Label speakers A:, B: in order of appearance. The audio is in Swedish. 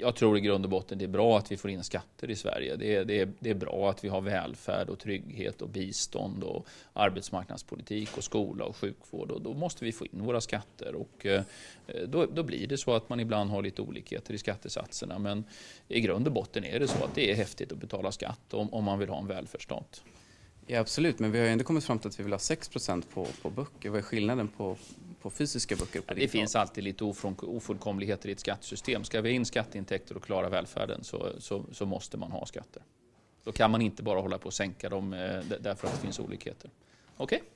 A: Jag tror i grund och botten det är bra att vi får in skatter i Sverige. Det är, det är, det är bra att vi har välfärd och trygghet och bistånd och arbetsmarknadspolitik och skola och sjukvård. Och då måste vi få in våra skatter. Och eh, då, då blir det så att man ibland har lite olikheter i skattesatserna. Men i grund och botten är det så att det är häftigt att betala skatt om, om man vill ha en välfärdsstat.
B: Ja, absolut, men vi har ju ändå kommit fram till att vi vill ha 6 på, på böcker. Vad är skillnaden på, på fysiska böcker? På
A: det finns alltid lite ofullkomligheter i ett skattesystem. Ska vi in skatteintäkter och klara välfärden så, så, så, måste man ha skatter. Då kan man inte bara hålla på och sänka dem eh, därför att det finns olikheter. Okej? Okay?